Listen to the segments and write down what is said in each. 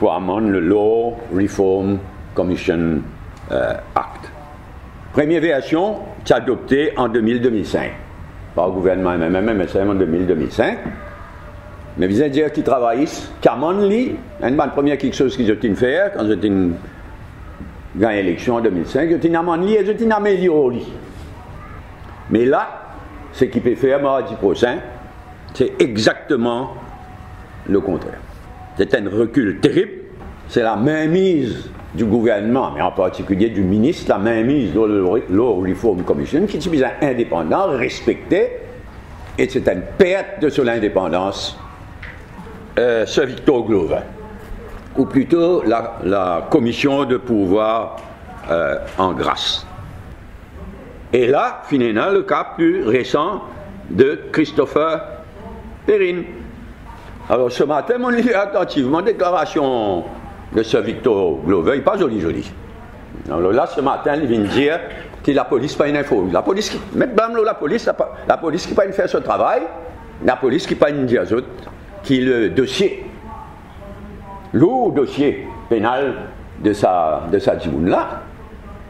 pour amender le Law Reform Commission euh, Act. Première version, c'est adopté en 2000-2005 par le gouvernement MMM, mais c'est en 2000-2005. Mais vous allez dire qu'ils travaillent, lui, une bonne première quelque chose qu'ils ont fait quand j'étais gagné l'élection en 2005, ils ont amende lui et ils ont amélioré Mais là, ce qu'il peut faire mardi prochain, c'est exactement le contraire. C'est un recul terrible, c'est la mainmise du gouvernement, mais en particulier du ministre, la mainmise de Reform Commission, qui est bien indépendant, respecté, et c'est une perte de son indépendance, euh, ce Victor Glover, ou plutôt la, commission de pouvoir euh, en grâce. Et là, finalement, le cas plus récent de Christopher Perrine. Alors ce matin, on lit attentivement déclaration de ce Victor Glover, il pas joli joli. Alors là, ce matin, il vient dire que la police pas une info. La police qui, même la police, la, la police qui pas une faire ce travail, la police qui pas une dire qui le dossier, lourd dossier pénal de sa, de sa là.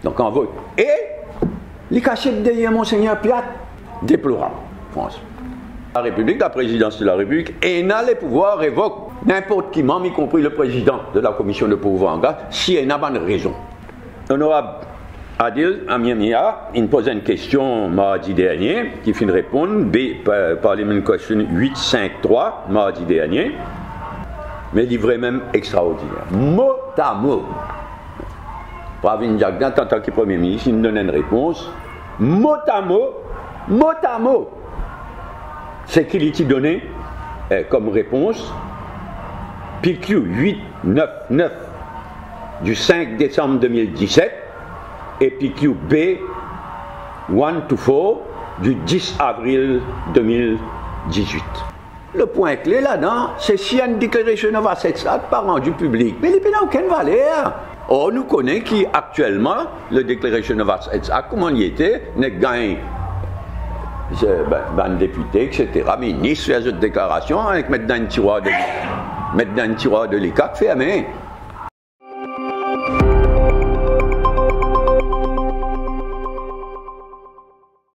Donc en vote. Et, les cachets derrière Monseigneur Piat, déplorable, France. La République, la présidence de la République, et n'a les pouvoirs révoquent n'importe qui membre, y compris le président de la commission de pouvoir en garde, si elle n'a pas de raison. Honorable Adil Amiamia, il pose une question mardi dernier, qui finit de répondre, B, Parliament Question 853, mardi dernier, mais livré même extraordinaire. Mot à mot. Pravin Jagdan, en tant que Premier ministre, il me donne une réponse, mot à mot, mot à mot. C'est qu'il est donné eh, comme réponse PQ 899 du 5 décembre 2017 et PQ B 124 du 10 avril 2018. Le point clé là-dedans, c'est si une déclaration of assets pas rendue publique, mais il n'a aucune valeur. Or, nous connaissons qui actuellement, le Declaration of Assets Act, comment il était, n'est gagné ben, ben, député, etc., ministre, fait une déclaration avec dans un tiroir de, dans un tiroir de l'ICAC fermé.